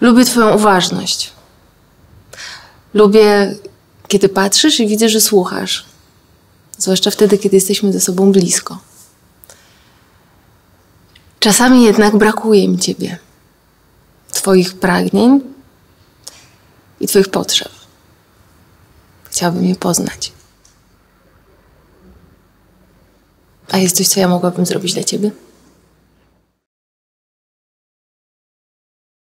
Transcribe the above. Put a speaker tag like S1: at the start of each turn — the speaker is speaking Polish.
S1: Lubię Twoją uważność. Lubię, kiedy patrzysz i widzę, że słuchasz. Zwłaszcza wtedy, kiedy jesteśmy ze sobą blisko. Czasami jednak brakuje mi Ciebie, Twoich pragnień i Twoich potrzeb. Chciałabym je poznać. A jest coś, co ja mogłabym zrobić dla Ciebie?